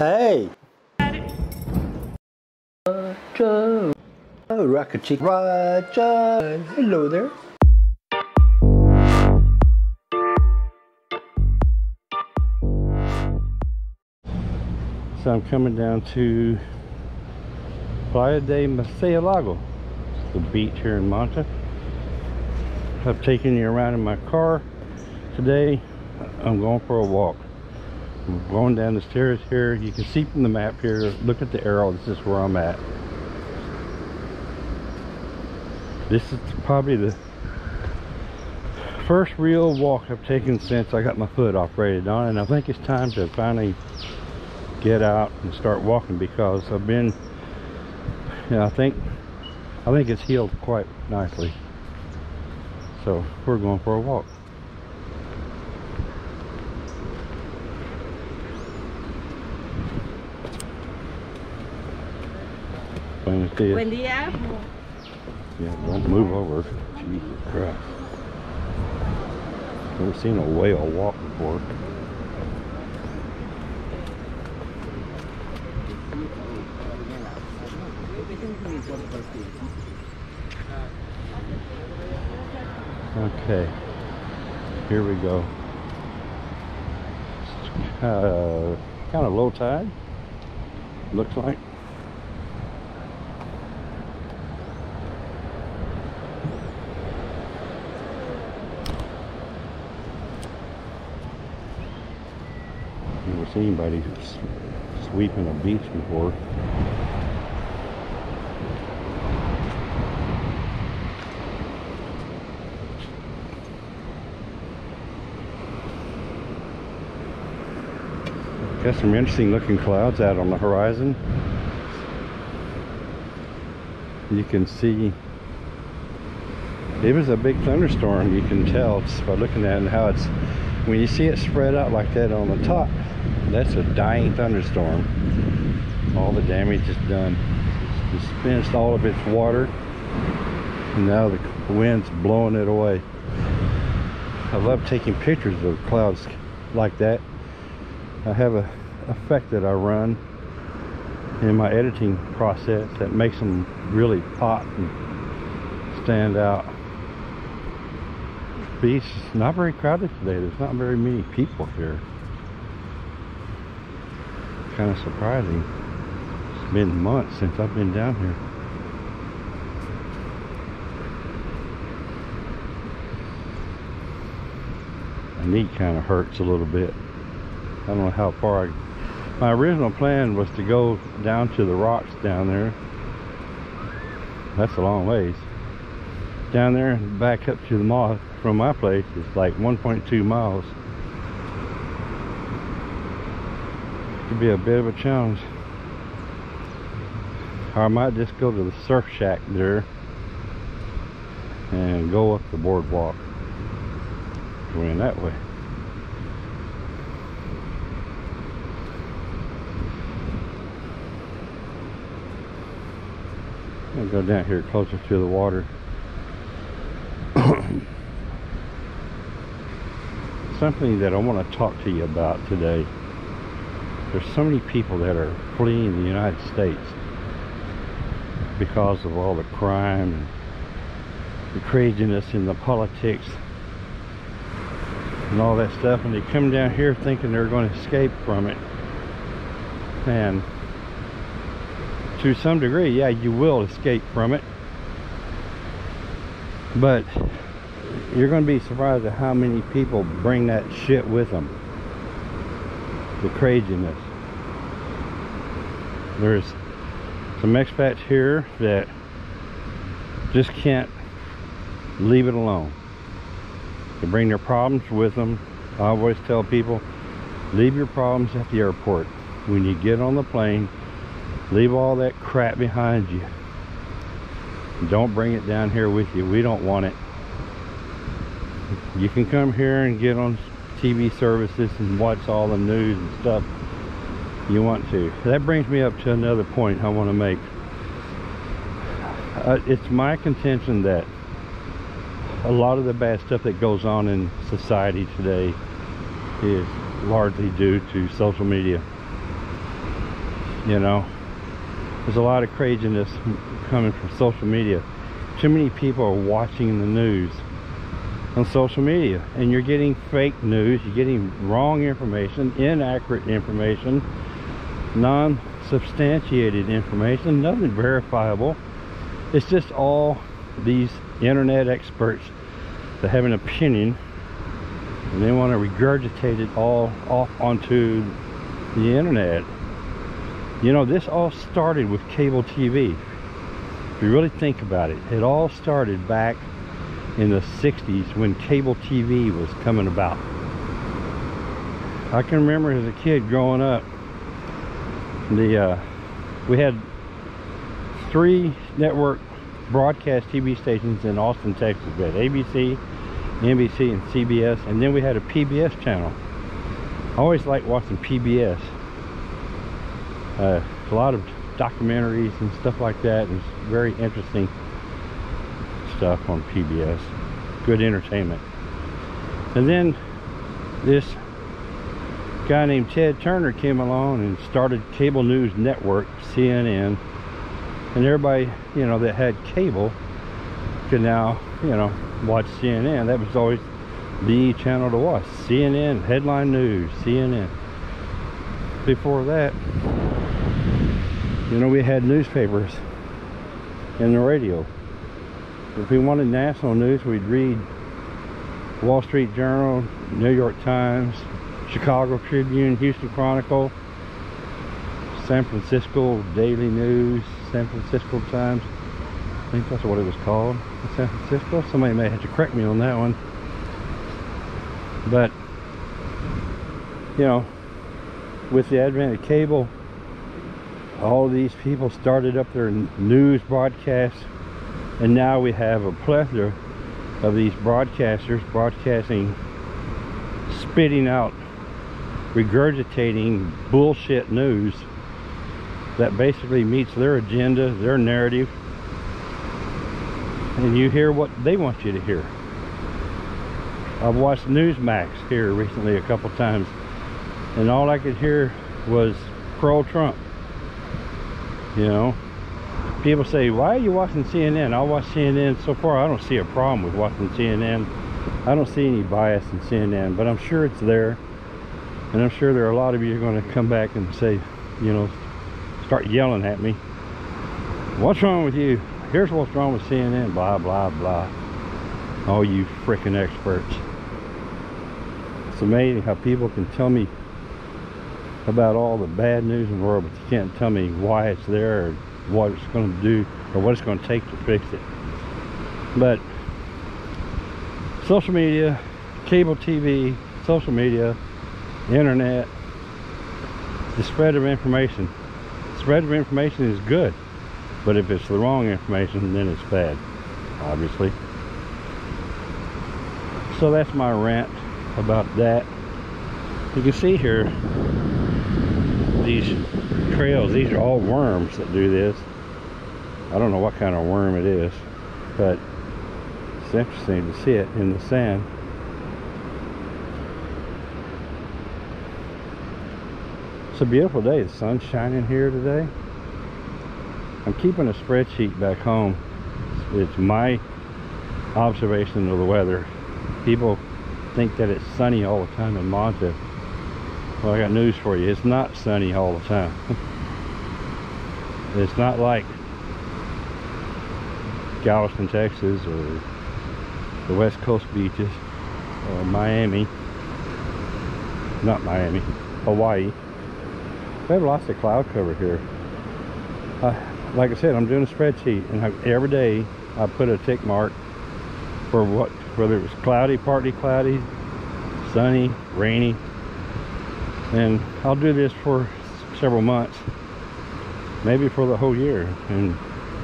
Hey! Roger! Oh, Rocket Chick Roger! Hello there. So I'm coming down to Playa de Murcielago, the beach here in Manta. I've taken you around in my car. Today, I'm going for a walk. I'm going down the stairs here. You can see from the map here, look at the arrow, this is where I'm at. This is probably the first real walk I've taken since I got my foot operated on and I think it's time to finally get out and start walking because I've been you know, I think I think it's healed quite nicely so we're going for a walk Buenos dias. Buen día. Yeah, don't move over. Jesus Christ. Never seen a whale walk before. Okay, here we go. Uh, kind of low tide, looks like. Seen anybody sweeping a beach before. Got some interesting looking clouds out on the horizon. You can see it was a big thunderstorm you can tell just by looking at it and how it's when you see it spread out like that on the top that's a dying thunderstorm. All the damage is done. It's dispensed all of its water. And now the wind's blowing it away. I love taking pictures of clouds like that. I have a effect that I run in my editing process that makes them really pop and stand out. Beach not very crowded today. There's not very many people here. Kind of surprising. It's been months since I've been down here. My knee kind of hurts a little bit. I don't know how far I... My original plan was to go down to the rocks down there. That's a long ways down there and back up to the mall from my place is like 1.2 miles. Could be a bit of a challenge. Or I might just go to the surf shack there and go up the boardwalk. Going that way. I'll go down here closer to the water. something that I want to talk to you about today. There's so many people that are fleeing the United States because of all the crime and the craziness in the politics and all that stuff and they come down here thinking they're going to escape from it and to some degree yeah you will escape from it but you're going to be surprised at how many people bring that shit with them. The craziness. There's some expats here that just can't leave it alone. They bring their problems with them. I always tell people, leave your problems at the airport. When you get on the plane, leave all that crap behind you. Don't bring it down here with you. We don't want it you can come here and get on TV services and watch all the news and stuff you want to. That brings me up to another point I want to make. Uh, it's my contention that a lot of the bad stuff that goes on in society today is largely due to social media. You know, there's a lot of craziness coming from social media. Too many people are watching the news on social media and you're getting fake news, you're getting wrong information, inaccurate information, non-substantiated information, nothing verifiable. It's just all these internet experts that have an opinion and they want to regurgitate it all off onto the internet. You know, this all started with cable TV. If you really think about it, it all started back in the 60s when cable TV was coming about. I can remember as a kid growing up, the uh, we had three network broadcast TV stations in Austin, Texas. We had ABC, NBC, and CBS, and then we had a PBS channel. I always liked watching PBS. Uh, a lot of documentaries and stuff like that. It's very interesting stuff on PBS. Good entertainment. And then this guy named Ted Turner came along and started Cable News Network, CNN. And everybody, you know, that had cable could now, you know, watch CNN. That was always the channel to watch. CNN, headline news, CNN. Before that, you know, we had newspapers and the radio. If we wanted national news, we'd read Wall Street Journal, New York Times, Chicago Tribune, Houston Chronicle, San Francisco Daily News, San Francisco Times. I think that's what it was called, San Francisco. Somebody may have to correct me on that one. But, you know, with the advent of cable, all these people started up their news broadcasts and now we have a plethora of these broadcasters broadcasting spitting out regurgitating bullshit news that basically meets their agenda their narrative. And you hear what they want you to hear. I've watched Newsmax here recently a couple times and all I could hear was pro Trump you know people say why are you watching CNN I watch CNN so far I don't see a problem with watching CNN I don't see any bias in CNN but I'm sure it's there. And I'm sure there are a lot of you are going to come back and say you know start yelling at me. What's wrong with you? Here's what's wrong with CNN blah blah blah. All you freaking experts. It's amazing how people can tell me about all the bad news in the world, but you can't tell me why it's there what it's going to do or what it's going to take to fix it. But social media, cable TV, social media, internet, the spread of information. spread of information is good, but if it's the wrong information, then it's bad, obviously. So that's my rant about that. You can see here these trails. These are all worms that do this. I don't know what kind of worm it is but it's interesting to see it in the sand. It's a beautiful day. The sun's shining here today. I'm keeping a spreadsheet back home. It's my observation of the weather. People think that it's sunny all the time in Manta well, I got news for you. It's not sunny all the time. it's not like Galveston, Texas or the West Coast beaches or Miami. Not Miami, Hawaii. We have lots of cloud cover here. Uh, like I said, I'm doing a spreadsheet and I, every day I put a tick mark for what, whether it was cloudy, partly cloudy, sunny, rainy, and I'll do this for several months maybe for the whole year and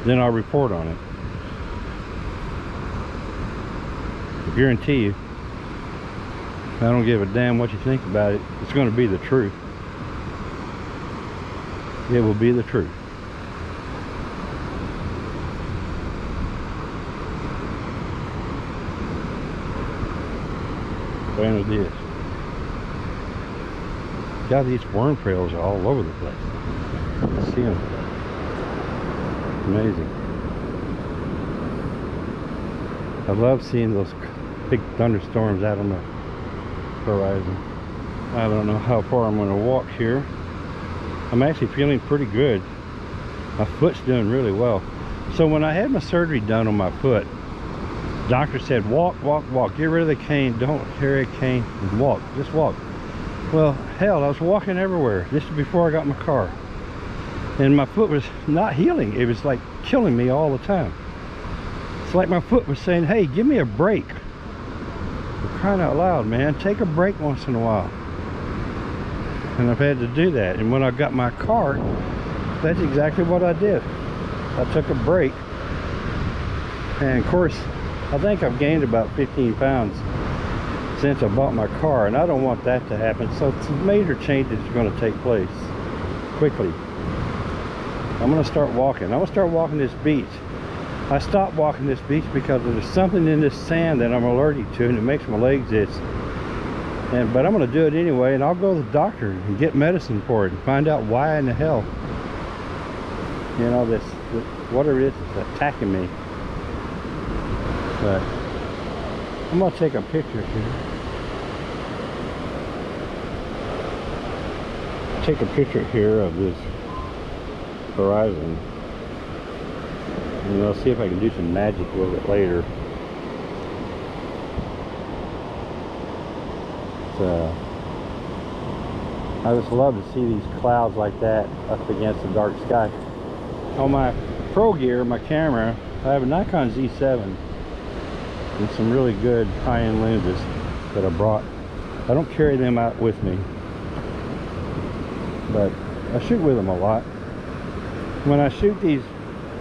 then I'll report on it. I guarantee you I don't give a damn what you think about it. It's going to be the truth. It will be the truth. Buenos dias. God, these worm trails are all over the place. See them. Amazing. I love seeing those big thunderstorms out on the horizon. I don't know how far I'm going to walk here. I'm actually feeling pretty good. My foot's doing really well. So when I had my surgery done on my foot, doctor said, walk, walk, walk. Get rid of the cane. Don't carry a cane. Walk. Just walk. Well, hell, I was walking everywhere. This is before I got my car. And my foot was not healing. It was like killing me all the time. It's like my foot was saying, hey, give me a break. For crying out loud, man. Take a break once in a while. And I've had to do that. And when I got my car, that's exactly what I did. I took a break. And of course, I think I've gained about 15 pounds since I bought my car. And I don't want that to happen. So some major changes are going to take place quickly. I'm going to start walking. I'm going to start walking this beach. I stopped walking this beach because there's something in this sand that I'm allergic to and it makes my legs itch. And, but I'm going to do it anyway and I'll go to the doctor and get medicine for it and find out why in the hell you know this, this whatever it is is attacking me but I'm to take a picture here take a picture here of this horizon and I'll see if I can do some magic with it later. So, uh, I just love to see these clouds like that up against the dark sky. On my pro gear, my camera, I have a Nikon Z7 and some really good high-end lenses that I brought. I don't carry them out with me, but I shoot with them a lot. When I shoot these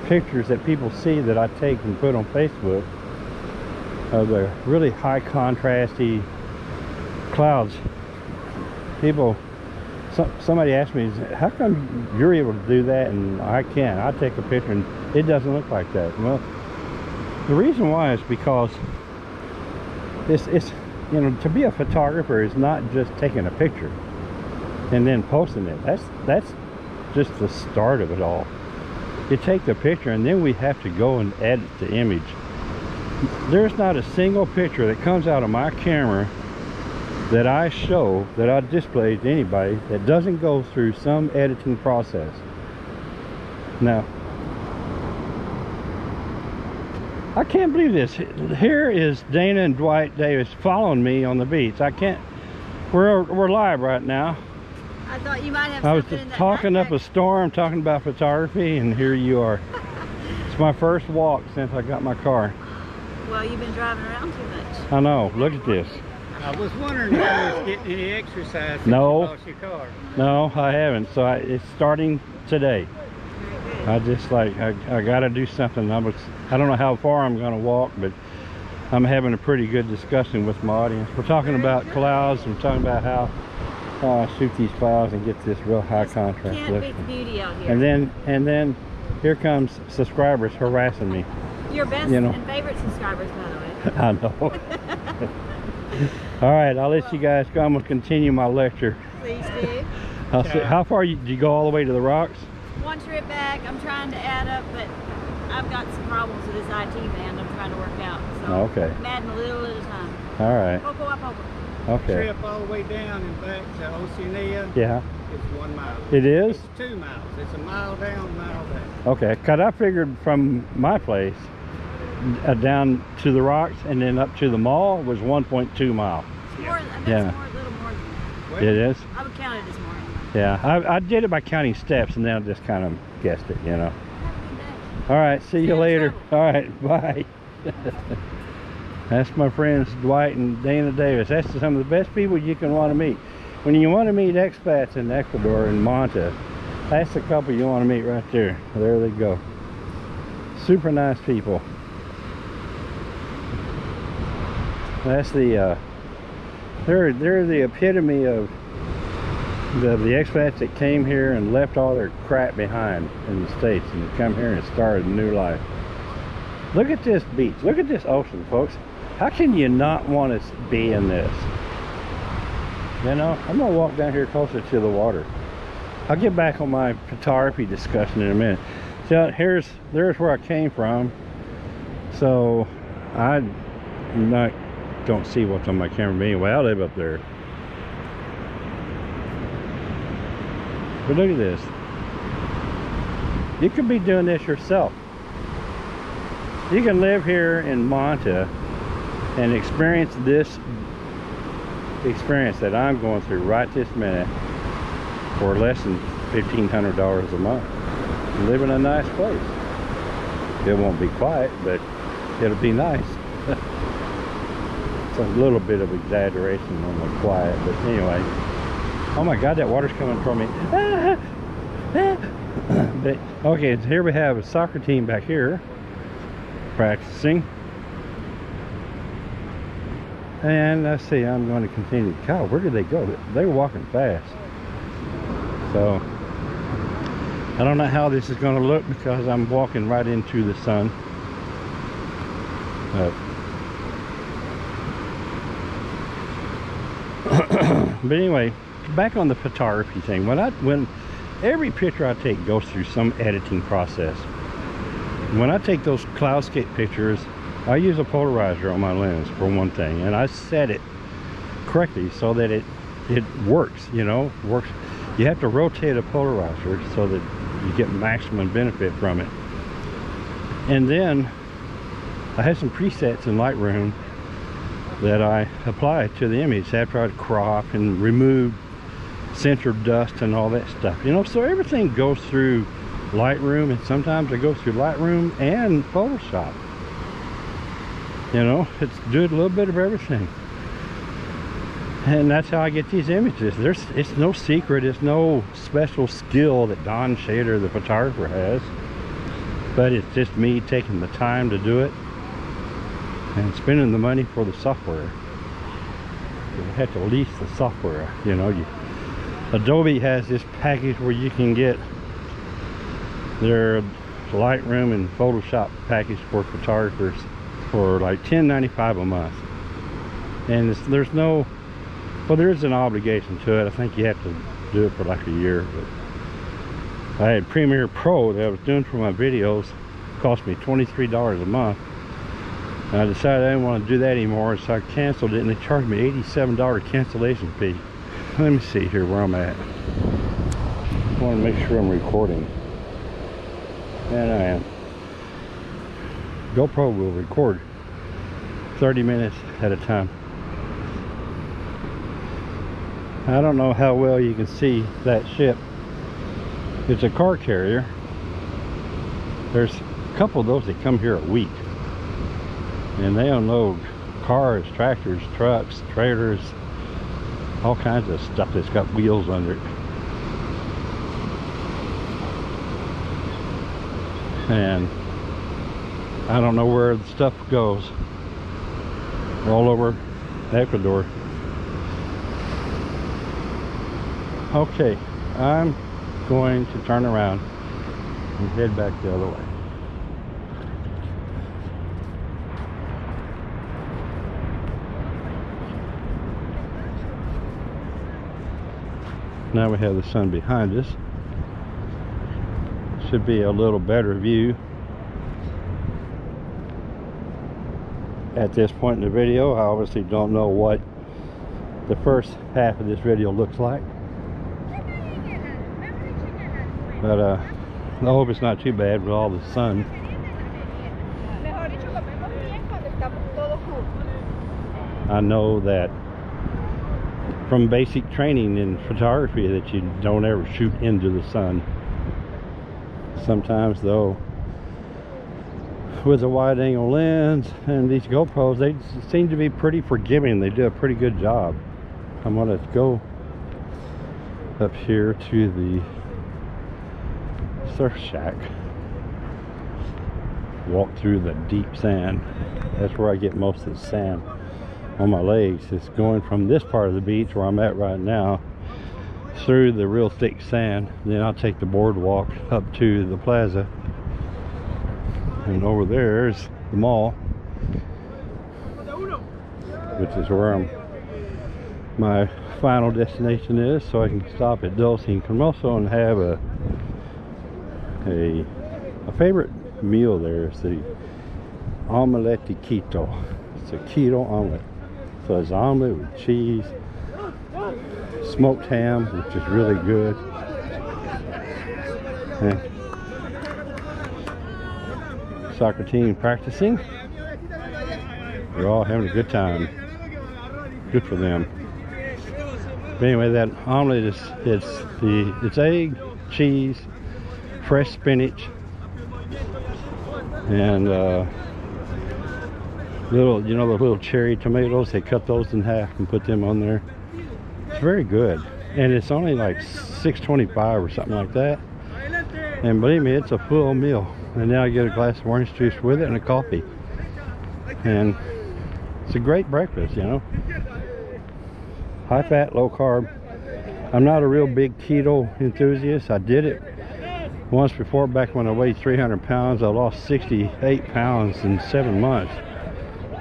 pictures that people see that I take and put on Facebook of the really high contrasty clouds. People, some, somebody asked me, how come you're able to do that and I can't? I take a picture and it doesn't look like that. Well, the reason why is because it's, it's you know, to be a photographer is not just taking a picture and then posting it. That's, that's just the start of it all. You take the picture and then we have to go and edit the image. There's not a single picture that comes out of my camera that I show that I display to anybody that doesn't go through some editing process. Now I can't believe this here is Dana and Dwight Davis following me on the beach I can't we're we're live right now I thought you might have I was just talking up a storm, talking about photography, and here you are. it's my first walk since I got my car. Well, you've been driving around too much. I know. Look at this. I was wondering if you was getting any exercise since No. you lost your car. No, I haven't. So I, it's starting today. I just like I, I got to do something. I was I don't know how far I'm going to walk, but I'm having a pretty good discussion with my audience. We're talking about clouds. We're talking about how, I shoot these clouds and get this real high contrast Can't look. beat beauty out here. And then and then here comes subscribers harassing me. Your best you know. and favorite subscribers, by the way. I know. All right, I'll let you guys go. I'm gonna continue my lecture. Please do. I'll see, how far you, did you go all the way to the rocks? One trip back, I'm trying to add up, but I've got some problems with this IT band I'm trying to work out. So Oh, okay. I'm adding a little at a time. All right. Poco a poco. Okay. Trip all the way down and back to Oceania Yeah. It's one mile. It is. It's two miles. It's a mile down, mile back. Okay. Cause I figured from my place uh, down to the rocks and then up to the mall was 1.2 mile. It's more, that's Yeah. more, a little more than Well, It is. I would count it as more. Yeah. I, I did it by counting steps and then I just kind of guessed it. You know. Have a good day. All right, see you later. All right, bye. That's my friends Dwight and Dana Davis. That's some of the best people you can want to meet. When you want to meet expats in Ecuador and Manta, that's the couple you want to meet right there. There they go. Super nice people. That's the uh, they're they're the epitome of the the expats that came here and left all their crap behind in the states and come here and started a new life. Look at this beach. Look at this ocean, folks. How can you not want to be in this? You know, I'm gonna walk down here closer to the water. I'll get back on my photography discussion in a minute. So here's there's where I came from. So I not don't see what's on my camera anyway. I live up there. But look at this. You could be doing this yourself. You can live here in Manta and experience this experience that I'm going through right this minute for less than $1,500 a month. Live in a nice place. It won't be quiet, but it'll be nice. it's a little bit of exaggeration on the quiet, but anyway. Oh my God, that water's coming from me. but, okay, here we have a soccer team back here practicing. And let's see, I'm going to continue. God, where did they go? They were walking fast. So, I don't know how this is going to look because I'm walking right into the sun. But, but anyway, back on the photography thing. When I when every picture I take goes through some editing process. When I take those cloudscape pictures, I use a polarizer on my lens for one thing, and I set it correctly so that it it works. You know, works. You have to rotate a polarizer so that you get maximum benefit from it. And then I have some presets in Lightroom that I apply to the image after I crop and remove center dust and all that stuff. You know, so everything goes through Lightroom and sometimes it goes through Lightroom and Photoshop. You know, it's doing a little bit of everything. And that's how I get these images. There's it's no secret, it's no special skill that Don Shader, the photographer, has. But it's just me taking the time to do it and spending the money for the software. You have to lease the software, you know, you Adobe has this package where you can get their Lightroom and Photoshop package for photographers for like $10.95 a month. And there's no, well, there is an obligation to it. I think you have to do it for like a year. But I had Premiere Pro that I was doing for my videos. Cost me $23 a month. And I decided I didn't want to do that anymore, so I canceled it, and they charged me $87 cancellation fee. Let me see here where I'm at. I want to make sure I'm recording. And I am. GoPro will record 30 minutes at a time. I don't know how well you can see that ship. It's a car carrier. There's a couple of those that come here a week. And they unload cars, tractors, trucks, trailers, all kinds of stuff that's got wheels under it. And I don't know where the stuff goes. All over Ecuador. Okay, I'm going to turn around and head back the other way. Now we have the sun behind us. Should be a little better view at this point in the video. I obviously don't know what the first half of this video looks like. But uh, I hope it's not too bad with all the sun. I know that from basic training in photography that you don't ever shoot into the sun. Sometimes though, with a wide angle lens and these GoPros, they seem to be pretty forgiving. They do a pretty good job. I'm gonna go up here to the surf shack. Walk through the deep sand. That's where I get most of the sand on my legs. It's going from this part of the beach where I'm at right now through the real thick sand. Then I'll take the boardwalk up to the plaza. And over there's the mall which is where I'm my final destination is. So I can stop at Dulce and Cremoso and have a a favorite meal there. Is the omelette de Quito. It's a keto omelet. So omelet with cheese, smoked ham, which is really good. Soccer team practicing. They're all having a good time. Good for them. But anyway, that omelet is it's the it's egg, cheese, fresh spinach, and uh, little you know the little cherry tomatoes. They cut those in half and put them on there. It's very good, and it's only like 6.25 or something like that. And believe me, it's a full meal. And now I get a glass of orange juice with it and a coffee. And it's a great breakfast, you know. High fat, low carb. I'm not a real big keto enthusiast. I did it once before back when I weighed 300 pounds. I lost 68 pounds in seven months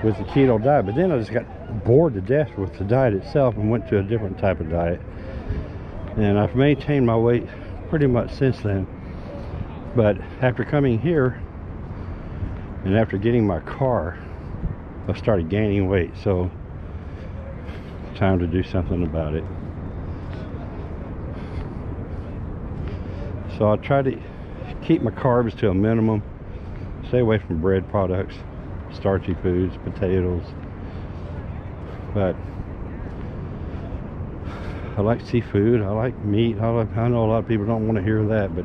with the keto diet. But then I just got bored to death with the diet itself and went to a different type of diet. And I've maintained my weight pretty much since then. But after coming here and after getting my car, I started gaining weight. So time to do something about it. So I try to keep my carbs to a minimum. Stay away from bread products, starchy foods, potatoes. But I like seafood. I like meat. I, like, I know a lot of people don't want to hear that, but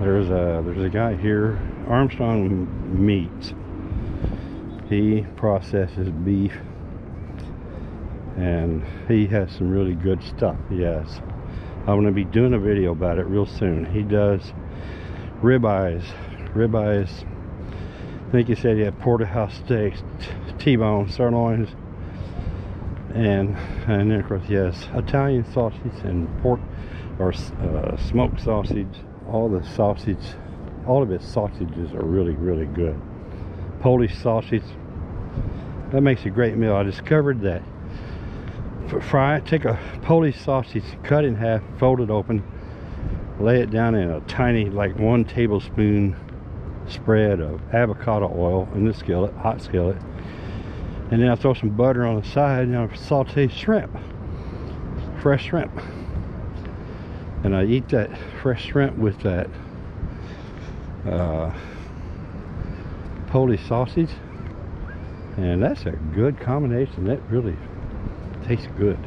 there's a there's a guy here, Armstrong Meats. He processes beef, and he has some really good stuff. Yes, I'm going to be doing a video about it real soon. He does ribeyes, ribeyes. I think he said he had porterhouse steaks, T-bone, sirloins, and and then of course yes, Italian sausage and pork or uh, smoked sausage all the sausage, all of its sausages are really, really good. Polish sausage, that makes a great meal. I discovered that. Fry take a Polish sausage, cut in half, fold it open, lay it down in a tiny, like one tablespoon spread of avocado oil in the skillet, hot skillet. And then I throw some butter on the side and I saute shrimp, fresh shrimp. And I eat that fresh shrimp with that uh, Polish sausage. And that's a good combination. That really tastes good.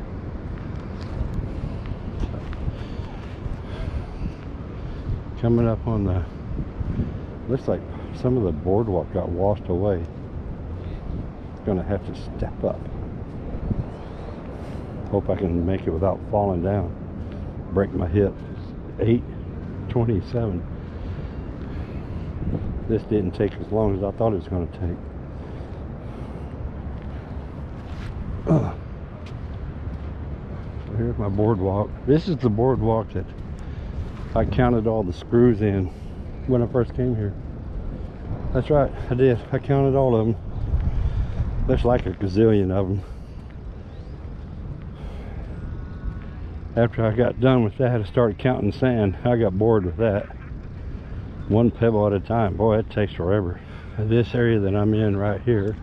Coming up on the looks like some of the boardwalk got washed away gonna have to step up hope I can make it without falling down break my hip. 827. This didn't take as long as I thought it was to take. Uh, here's my boardwalk. This is the boardwalk that I counted all the screws in when I first came here. That's right, I did. I counted all of them. There's like a gazillion of them. after I got done with that, I started counting sand. I got bored with that. One pebble at a time. Boy, it takes forever. This area that I'm in right here,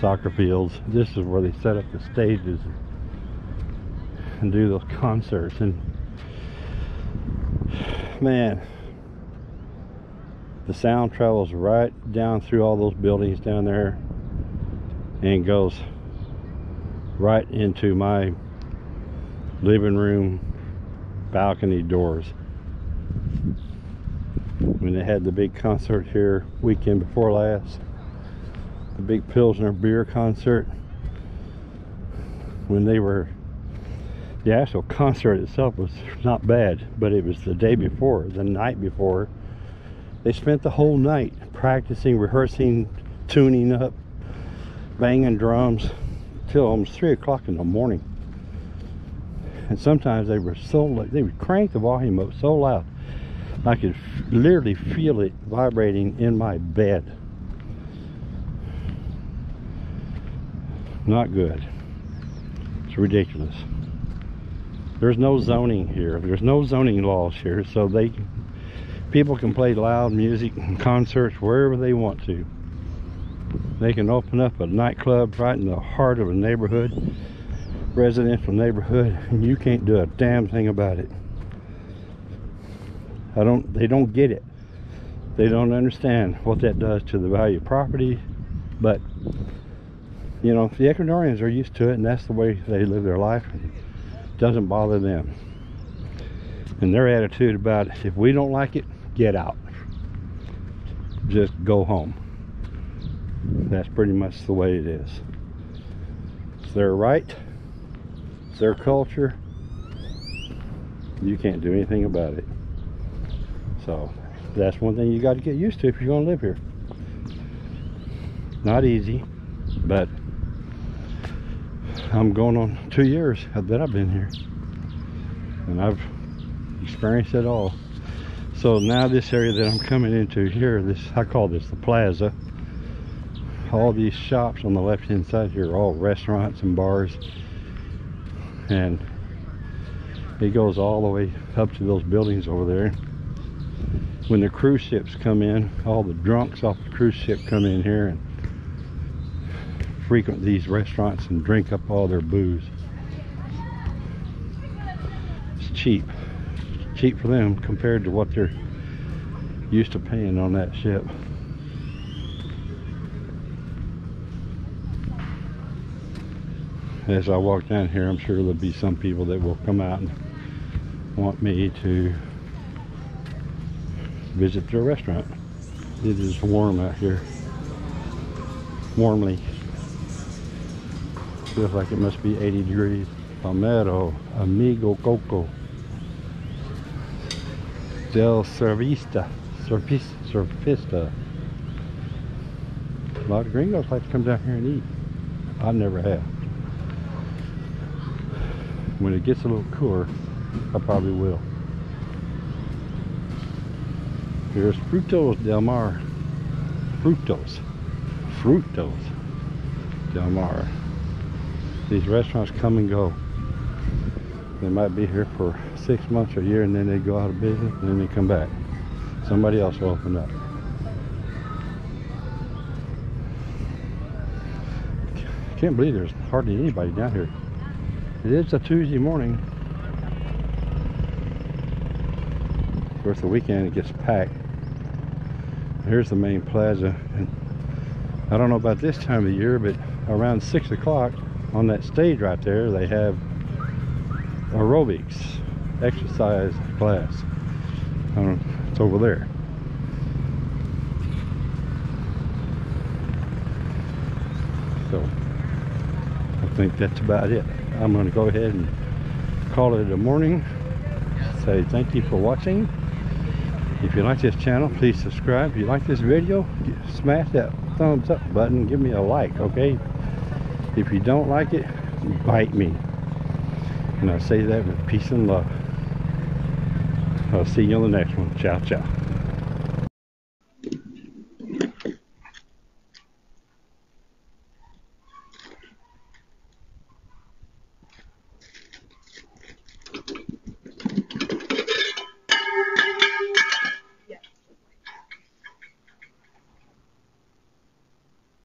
soccer fields, this is where they set up the stages and do the concerts. And man, the sound travels right down through all those buildings down there and goes right into my living room balcony doors. When they had the big concert here weekend before last the big Pilsener beer concert when they were the actual concert itself was not bad but it was the day before the night before they spent the whole night practicing rehearsing tuning up banging drums till almost three o'clock in the morning and sometimes they were so they would crank the volume up so loud I could literally feel it vibrating in my bed not good It's ridiculous. There's no zoning here. There's no zoning laws here, so they people can play loud music and concerts wherever they want to. They can open up a nightclub right in the heart of a neighborhood, residential neighborhood, and you can't do a damn thing about it. I don't they don't get it. They don't understand what that does to the value of property, but you know, the Ecuadorians are used to it and that's the way they live their life. It doesn't bother them. And their attitude about if we don't like it, get out. Just go home. That's pretty much the way it is. It's their right. It's their culture. You can't do anything about it. So that's one thing you got to get used to if you're going to live here. Not easy, but I'm going on two years that I've been here. And I've experienced it all. So now this area that I'm coming into here, this I call this the plaza. All these shops on the left hand side here are all restaurants and bars. And it goes all the way up to those buildings over there. When the cruise ships come in, all the drunks off the cruise ship come in here and frequent these restaurants and drink up all their booze. It's cheap cheap for them compared to what they're used to paying on that ship. As I walk down here, I'm sure there'll be some people that will come out and want me to visit their restaurant. It is warm out here. Warmly. Feels like it must be 80 degrees. Palmetto, Amigo Coco. Del Servista. Servista. Servista. A lot of gringos like to come down here and eat. I never have. When it gets a little cooler, I probably will. Here's Frutos Del Mar. Frutos. Frutos Del Mar. These restaurants come and go. They might be here for six months or a year and then they go out of business and then they come back. Somebody else will open up. Can't believe there's hardly anybody down here. It is a Tuesday morning. Of course, the weekend it gets packed. Here's the main plaza. And I don't know about this time of year, but around six o'clock on that stage right there, they have aerobics exercise class. It's over there. So I think that's about it. I'm going to go ahead and call it a morning. Say thank you for watching. If you like this channel, please subscribe. If you like this video, smash that thumbs up button. Give me a like, okay? If you don't like it, bite me. And I say that with peace and love. I'll see you on the next one. Ciao, ciao.